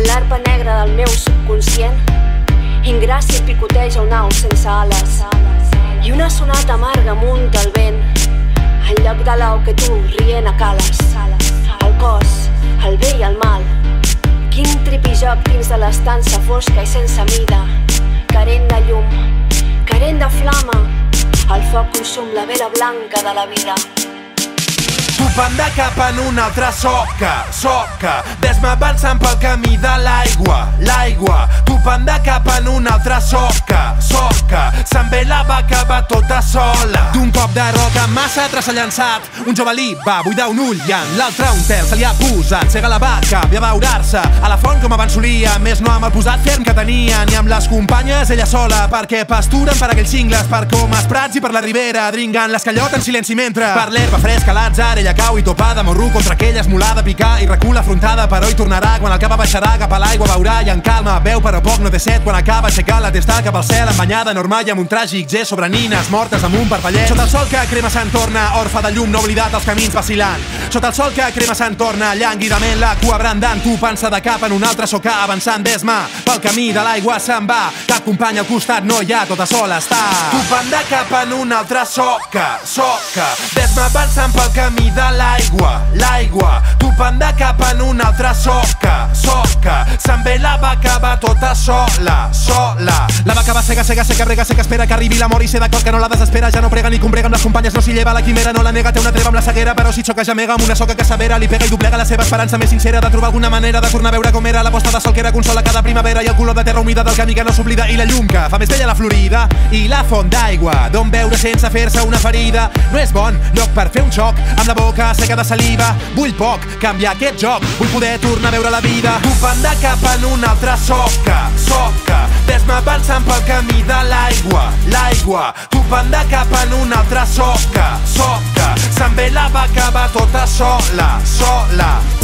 l'arpa negra del meu subconscient. Ingràcia picoteja un au sense ales. I una sonata amarga munta el vent. En lloc de l'au que tu rient a cales. El cos, el bé i el mal. Quin tripijoc dins de l'estança fosca i sense mida. Carent de llum, carent de flama. El foc consum la vela blanca de la vida. De cap en una altra soca, soca Ves-me avançant pel camí de l'aigua, l'aigua. Topant de cap en una altra soca, soca Se'n ve la vaca, va tota sola. D'un cop de roca massa llançat Un javelí va buidar un ull i en l'altre un tel se li ha posat. Cega la vaca, ve a beurar-se a la font com abans solia. Més no amb el posat ferm que tenia ni amb les companyes ella sola Perquè pasturen per aquells cingles, per comes prats i per la ribera Dringant l'escallot en silenci mentre per l'herba fresca l'atzar ella cau i topada morru contra aquella esmolada picar i recula afrontada però hi tornarà quan el cap baixarà cap a l'aigua veurà i en calma veu però poc no té set quan acaba aixecar la testa cap al cel embanyada normal i amb un tràgic gest sobre nines mortes amb un parpellet. Sota el sol que crema se'n torna orfa de llum no oblidat els camins vacilant sota el sol que crema se'n torna llanguidament la cua brandant tu pansa de cap en un altre socar avançant desma pel camí de l'aigua se'n va. Cap company al costat no hi ha tota sola està. Topant de cap en un altre soca soca desma avançant pel camí de l'aigua l'aigua topant de cap en una altra soca soca. Se'n ve la vaca va tota sola sola. La vaca va cega cega seca brega seca espera que arribi la mort i sé d'acord que no la desespera ja no prega ni combrega amb les companyes no s'hi lleva la quimera no la nega té una treva amb la ceguera però si xoca gemega amb una soca que s'avera li pega i doblega la seva esperança més sincera de trobar alguna manera de tornar a veure com era la posta de sol que era consola cada primavera i el color de terra humida del camí que no s'oblida i la llum que fa més bella la florida i la font d'aigua d'on beure sense fer-se una ferida. No és bon lloc per fer un xoc amb la boca seca de saliva vull poc canviar aquest joc. Vull poder tornar a veure la vida. Bufant de cap en una altra soca soca. Ves-me avançant pel camí de l'aigua l'aigua. Topant de cap en una altra soca soca. Se'n ve la vaca va tota sola sola